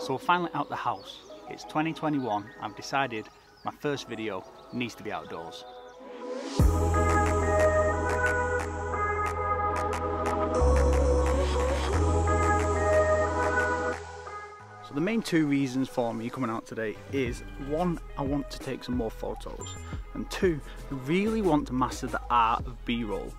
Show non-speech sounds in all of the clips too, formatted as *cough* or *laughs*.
So we're finally out the house. It's 2021. I've decided my first video needs to be outdoors. The main two reasons for me coming out today is one, I want to take some more photos and two, I really want to master the art of B-roll.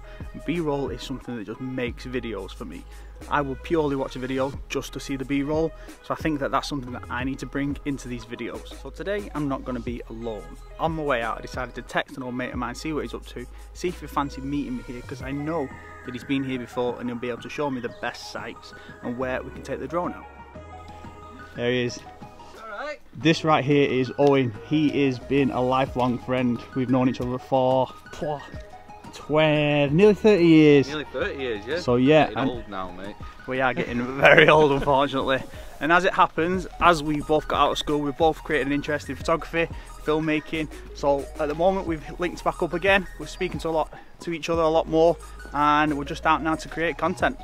B-roll is something that just makes videos for me. I will purely watch a video just to see the B-roll so I think that that's something that I need to bring into these videos. So today I'm not going to be alone. On my way out I decided to text an old mate of mine, see what he's up to, see if he fancies meeting me here because I know that he's been here before and he'll be able to show me the best sites and where we can take the drone out. There he is. This right here is Owen. He has been a lifelong friend. We've known each other for 20, nearly 30 years. Nearly 30 years, yeah? So yeah, Getting old now, mate. we are getting very old unfortunately. And as it happens, as we both got out of school, we both created an interest in photography, filmmaking. So at the moment we've linked back up again. We're speaking to a lot to each other a lot more and we're just out now to create content.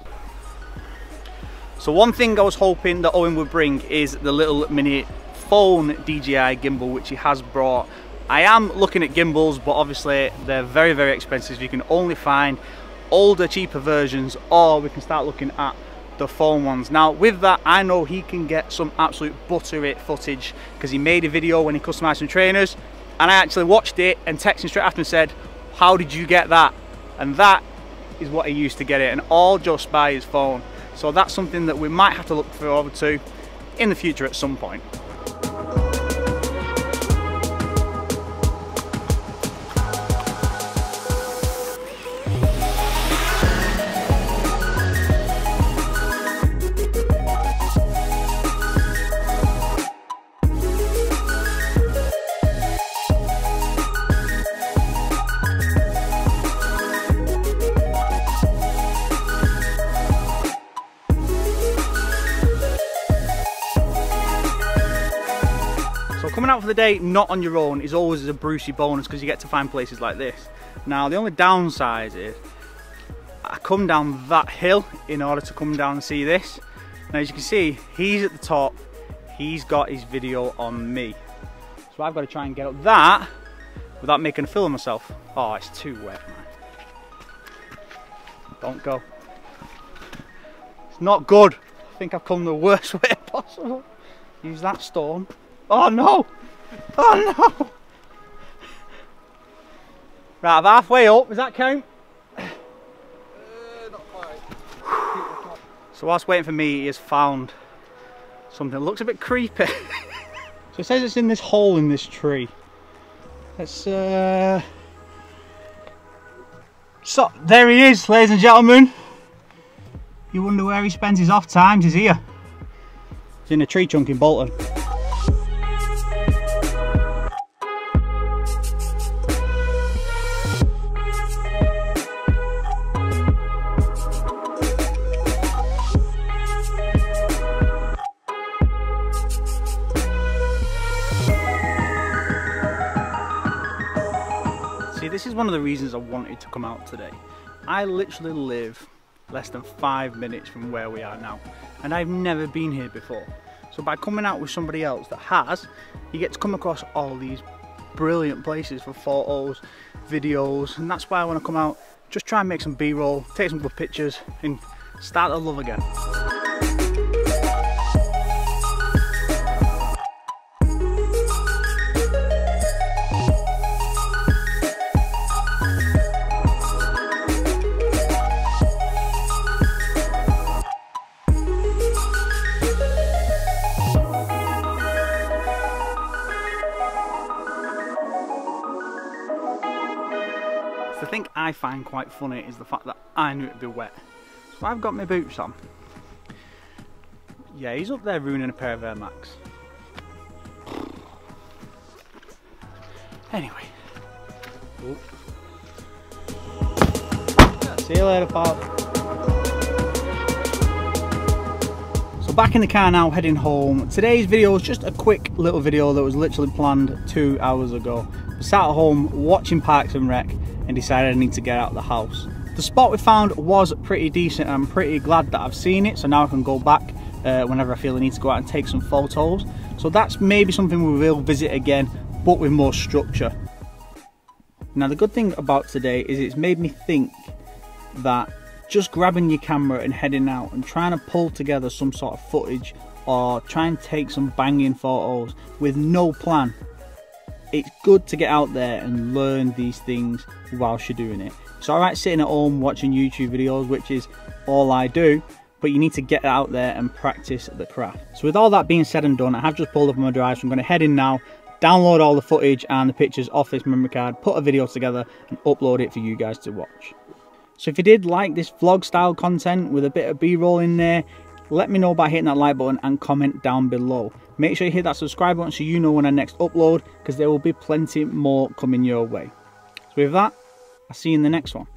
So one thing I was hoping that Owen would bring is the little mini phone DJI gimbal which he has brought. I am looking at gimbals but obviously they're very very expensive. You can only find older cheaper versions or we can start looking at the phone ones. Now with that I know he can get some absolute buttery footage because he made a video when he customized some trainers and I actually watched it and texted him straight after and said how did you get that? And that is what he used to get it and all just by his phone. So that's something that we might have to look forward to in the future at some point. So coming out for the day not on your own is always a Brucey bonus because you get to find places like this. Now the only downside is I come down that hill in order to come down and see this. Now as you can see, he's at the top, he's got his video on me. So I've got to try and get up that without making a fool of myself. Oh, it's too wet, man. Don't go. It's not good. I think I've come the worst *laughs* way possible. Use that stone. Oh no! Oh no! Right, I'm halfway up. Does that count? So whilst waiting for me, he has found something that looks a bit creepy. so it says it's in this hole in this tree. Let's uh So there he is, ladies and gentlemen. You wonder where he spends his off times, he's here. He's in a tree chunk in Bolton. This is one of the reasons I wanted to come out today. I literally live less than five minutes from where we are now, and I've never been here before. So by coming out with somebody else that has, you get to come across all these brilliant places for photos, videos, and that's why I want to come out, just try and make some B-roll, take some good pictures, and start the love again. I find quite funny is the fact that I knew it'd be wet. So I've got my boots on. Yeah, he's up there ruining a pair of Air Max. Anyway. Oop. See you later, pal. Back in the car now, heading home. Today's video is just a quick little video that was literally planned two hours ago. I sat at home watching Parks and Rec and decided I need to get out of the house. The spot we found was pretty decent and I'm pretty glad that I've seen it so now I can go back uh, whenever I feel I need to go out and take some photos. So that's maybe something we will visit again, but with more structure. Now the good thing about today is it's made me think that just grabbing your camera and heading out and trying to pull together some sort of footage or try and take some banging photos with no plan. It's good to get out there and learn these things whilst you're doing it. It's alright sitting at home watching YouTube videos which is all I do but you need to get out there and practice the craft. So with all that being said and done I have just pulled up my drive so I'm going to head in now download all the footage and the pictures off this memory card put a video together and upload it for you guys to watch so if you did like this vlog style content with a bit of b-roll in there, let me know by hitting that like button and comment down below. Make sure you hit that subscribe button so you know when I next upload because there will be plenty more coming your way. So with that, I'll see you in the next one.